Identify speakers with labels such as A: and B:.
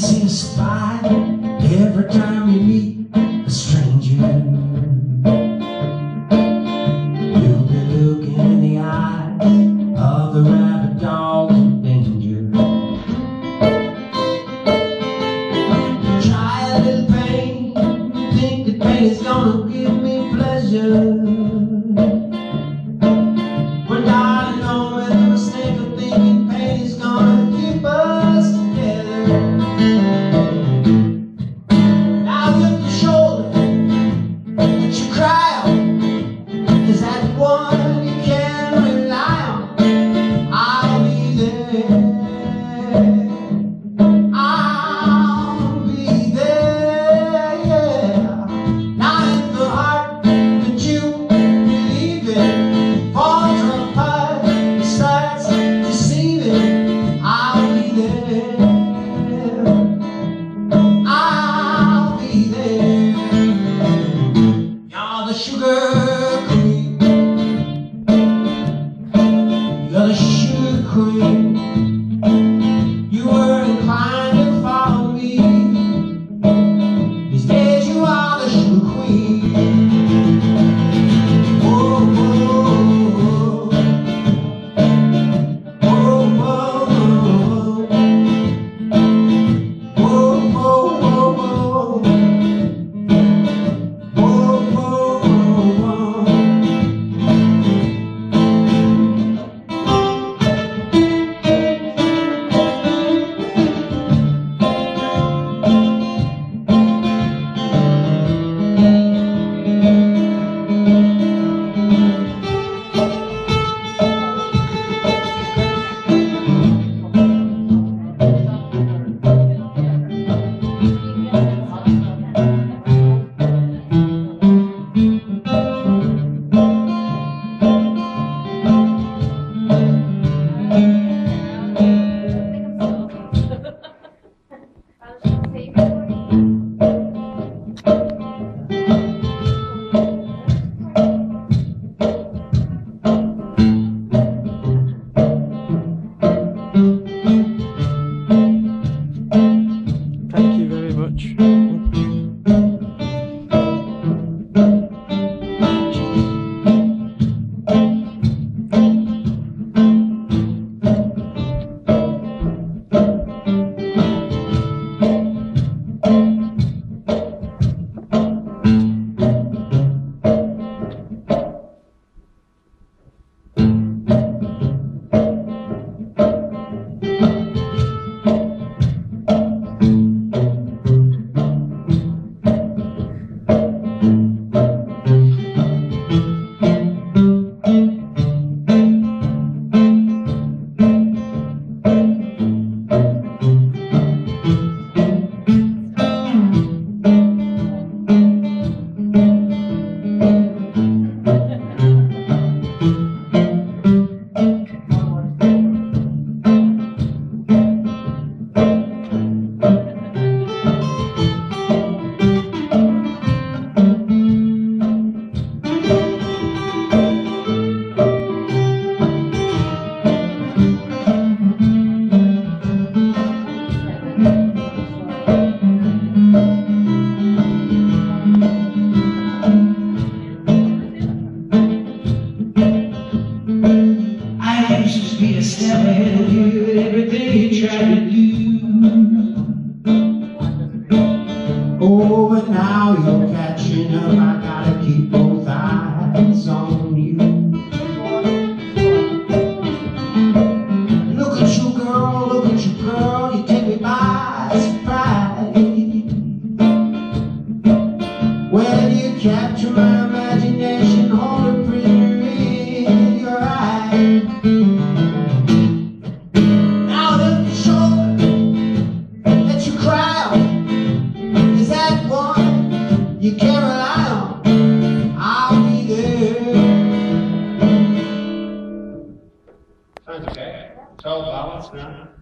A: See a spy every time you meet a stranger. You'll be looking in the eyes of the rabbit dog in danger. Try a little pain, you think the pain is gonna give me pleasure. らしい。and you
B: every
A: day try to do
C: né?